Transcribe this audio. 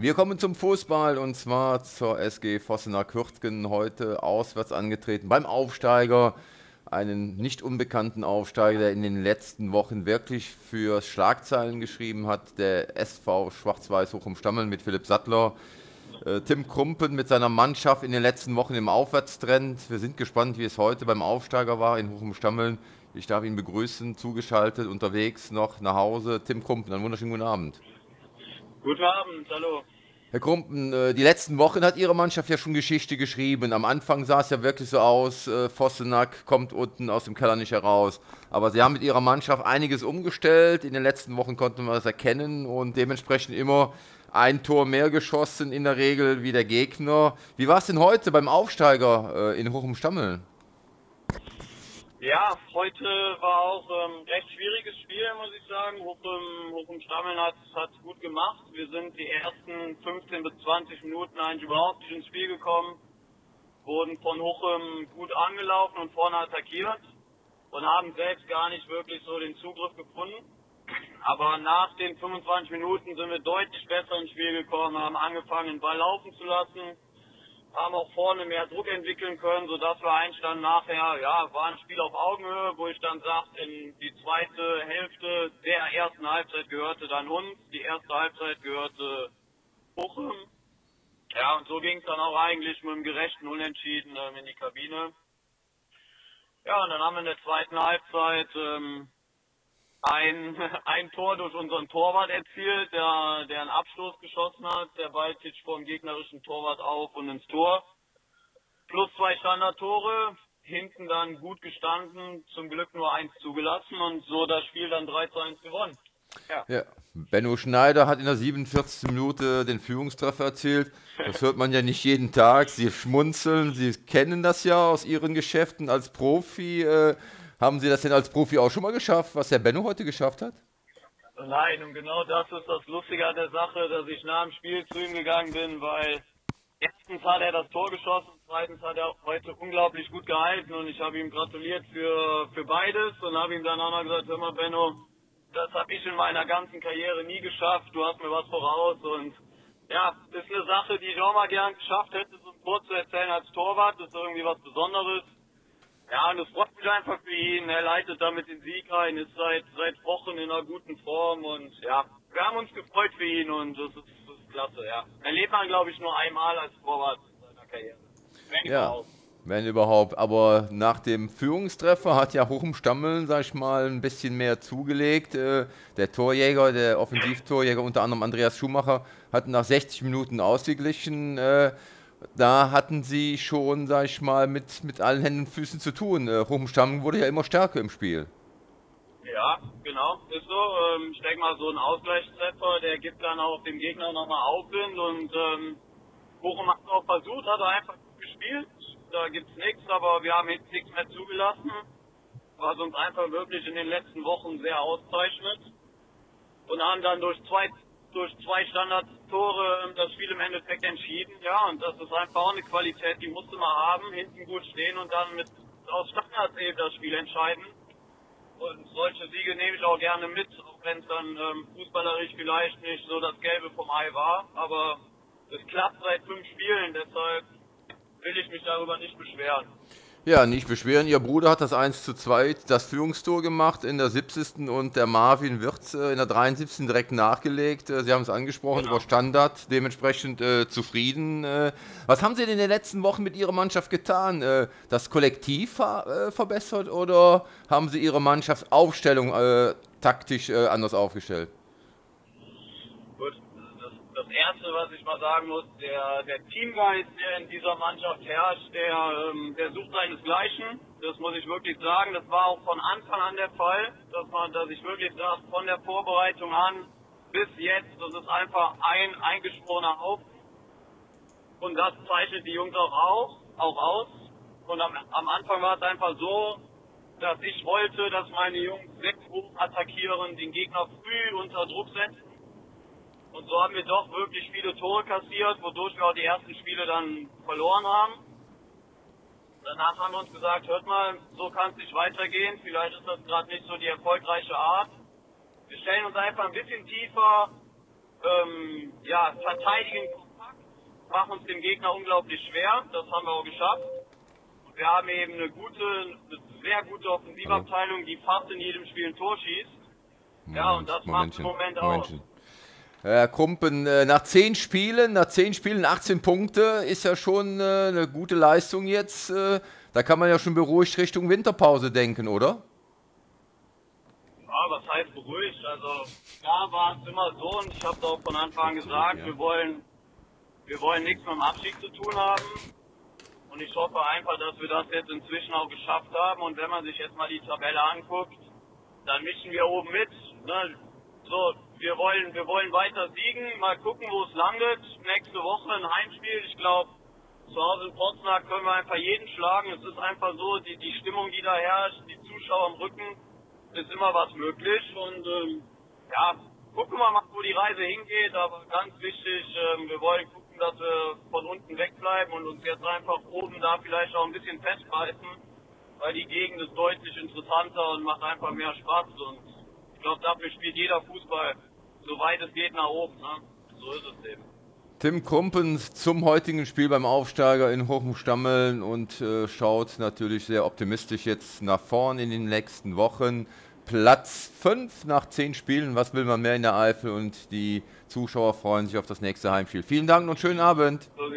Wir kommen zum Fußball und zwar zur SG Vossener Kürtgen, heute auswärts angetreten beim Aufsteiger, einen nicht unbekannten Aufsteiger, der in den letzten Wochen wirklich für Schlagzeilen geschrieben hat, der SV Schwarz-Weiß Hochum Stammeln mit Philipp Sattler. Äh, Tim Krumpen mit seiner Mannschaft in den letzten Wochen im Aufwärtstrend. Wir sind gespannt, wie es heute beim Aufsteiger war in Hochum Stammeln. Ich darf ihn begrüßen, zugeschaltet, unterwegs noch nach Hause. Tim Krumpen, einen wunderschönen guten Abend. Guten Abend, hallo. Herr Krumpen, äh, die letzten Wochen hat Ihre Mannschaft ja schon Geschichte geschrieben. Am Anfang sah es ja wirklich so aus, äh, Vossenack kommt unten aus dem Keller nicht heraus. Aber Sie haben mit Ihrer Mannschaft einiges umgestellt. In den letzten Wochen konnten wir das erkennen und dementsprechend immer ein Tor mehr geschossen in der Regel wie der Gegner. Wie war es denn heute beim Aufsteiger äh, in Hochum Stammeln? Ja, heute war auch ein ähm, recht schwieriges Spiel, muss ich sagen. Hochum, Hochum Stammeln hat es gut gemacht. Wir sind die ersten 15 bis 20 Minuten eigentlich überhaupt nicht ins Spiel gekommen, wurden von Hochum gut angelaufen und vorne attackiert und haben selbst gar nicht wirklich so den Zugriff gefunden. Aber nach den 25 Minuten sind wir deutlich besser ins Spiel gekommen, haben angefangen, den Ball laufen zu lassen haben auch vorne mehr Druck entwickeln können, sodass wir eigentlich dann nachher, ja, war ein Spiel auf Augenhöhe, wo ich dann sagte, in die zweite Hälfte der ersten Halbzeit gehörte dann uns, die erste Halbzeit gehörte Bochum. Ja, und so ging es dann auch eigentlich mit dem gerechten Unentschieden ähm, in die Kabine. Ja, und dann haben wir in der zweiten Halbzeit ähm, ein, ein Tor durch unseren Torwart erzielt, der, der einen Abstoß geschossen hat. Der Ball vor dem gegnerischen Torwart auf und ins Tor. Plus zwei Standardtore, hinten dann gut gestanden, zum Glück nur eins zugelassen und so das Spiel dann 3 zu 1 gewonnen. Ja. ja. Benno Schneider hat in der 47. Minute den Führungstreffer erzielt. Das hört man ja nicht jeden Tag. Sie schmunzeln, Sie kennen das ja aus Ihren Geschäften als Profi. Äh, haben Sie das denn als Profi auch schon mal geschafft, was der Benno heute geschafft hat? Nein, und genau das ist das Lustige an der Sache, dass ich nach dem Spiel zu ihm gegangen bin, weil erstens hat er das Tor geschossen, zweitens hat er heute unglaublich gut gehalten und ich habe ihm gratuliert für, für beides und habe ihm dann auch noch gesagt, hör mal Benno, das habe ich in meiner ganzen Karriere nie geschafft, du hast mir was voraus und ja, ist eine Sache, die ich auch mal gern geschafft hätte, so ein Tor zu erzählen als Torwart, das ist irgendwie was Besonderes. Ja, und es freut mich einfach für ihn. Er leitet damit den Sieg ein, ist seit, seit Wochen in einer guten Form und ja, wir haben uns gefreut für ihn und das ist, das ist klasse, ja. Erlebt man, glaube ich, nur einmal als Torwart in seiner Karriere. Wenn ja. Überhaupt. Wenn überhaupt. Aber nach dem Führungstreffer hat ja Hochum Stammeln, sag ich mal, ein bisschen mehr zugelegt. Äh, der Torjäger, der Offensivtorjäger, unter anderem Andreas Schumacher, hat nach 60 Minuten ausgeglichen. Da hatten sie schon, sag ich mal, mit, mit allen Händen und Füßen zu tun. Äh, wurde ja immer stärker im Spiel. Ja, genau, ist so. Ähm, ich denke mal, so ein Ausgleichstreffer, der gibt dann auch dem Gegner nochmal Aufwind und ähm, Bochum hat es auch versucht, hat einfach gespielt. Da gibt's nichts, aber wir haben jetzt nichts mehr zugelassen, was uns einfach wirklich in den letzten Wochen sehr auszeichnet. Und haben dann durch zwei durch zwei Standardtore ähm, das Spiel im Endeffekt entschieden. Ja, und das ist einfach auch eine Qualität, die musste man haben, hinten gut stehen und dann mit aus Standards eben das Spiel entscheiden. Und solche Siege nehme ich auch gerne mit, auch wenn es dann ähm, fußballerisch vielleicht nicht so das Gelbe vom Ei war. Aber es klappt seit fünf Spielen, deshalb will ich mich darüber nicht beschweren. Ja, nicht beschweren. Ihr Bruder hat das 1 zu 2, das Führungstor gemacht in der 70. und der Marvin Wirtz äh, in der 73. direkt nachgelegt. Äh, Sie haben es angesprochen, genau. über Standard, dementsprechend äh, zufrieden. Äh, was haben Sie denn in den letzten Wochen mit Ihrer Mannschaft getan? Äh, das Kollektiv ver äh, verbessert oder haben Sie Ihre Mannschaftsaufstellung taktisch anders aufgestellt? Erste, was ich mal sagen muss, der, der Teamgeist, der in dieser Mannschaft herrscht, der, ähm, der sucht seinesgleichen. Das muss ich wirklich sagen. Das war auch von Anfang an der Fall, dass man, dass ich wirklich sage, von der Vorbereitung an bis jetzt, das ist einfach ein eingeschworener Haufen. Und das zeichnet die Jungs auch, auch, auch aus. Und am, am Anfang war es einfach so, dass ich wollte, dass meine Jungs sechs hoch attackieren, den Gegner früh unter Druck setzen und so haben wir doch wirklich viele Tore kassiert, wodurch wir auch die ersten Spiele dann verloren haben. Danach haben wir uns gesagt, hört mal, so kann es nicht weitergehen. Vielleicht ist das gerade nicht so die erfolgreiche Art. Wir stellen uns einfach ein bisschen tiefer, ähm, ja, verteidigen kompakt, machen uns dem Gegner unglaublich schwer. Das haben wir auch geschafft. Und wir haben eben eine gute, eine sehr gute Offensivabteilung, die fast in jedem Spiel ein Tor schießt. ja, und das macht im Moment auch. Herr Krumpen, äh, nach zehn Spielen, nach zehn Spielen 18 Punkte ist ja schon äh, eine gute Leistung jetzt. Äh, da kann man ja schon beruhigt Richtung Winterpause denken, oder? Ja, was heißt beruhigt? Also da war es immer so und ich habe auch von Anfang an gesagt, ja. wir wollen wir wollen nichts mit dem Abstieg zu tun haben. Und ich hoffe einfach, dass wir das jetzt inzwischen auch geschafft haben. Und wenn man sich jetzt mal die Tabelle anguckt, dann mischen wir oben mit. Ne? So, wir wollen, wir wollen weiter siegen, mal gucken, wo es landet. Nächste Woche ein Heimspiel. Ich glaube, zu Hause in Potsdam können wir einfach jeden schlagen. Es ist einfach so, die, die Stimmung, die da herrscht, die Zuschauer am Rücken, ist immer was möglich. Und ähm, ja, gucken wir mal, wo die Reise hingeht. Aber ganz wichtig, ähm, wir wollen gucken, dass wir von unten wegbleiben und uns jetzt einfach oben da vielleicht auch ein bisschen festhalten, weil die Gegend ist deutlich interessanter und macht einfach mehr Spaß. Und ich glaube, dafür spielt jeder Fußball soweit es geht nach oben. Ne? So ist es eben. Tim Krumpens zum heutigen Spiel beim Aufsteiger in Hochenstammeln und äh, schaut natürlich sehr optimistisch jetzt nach vorn in den nächsten Wochen. Platz 5 nach 10 Spielen. Was will man mehr in der Eifel? Und die Zuschauer freuen sich auf das nächste Heimspiel. Vielen Dank und schönen Abend. So.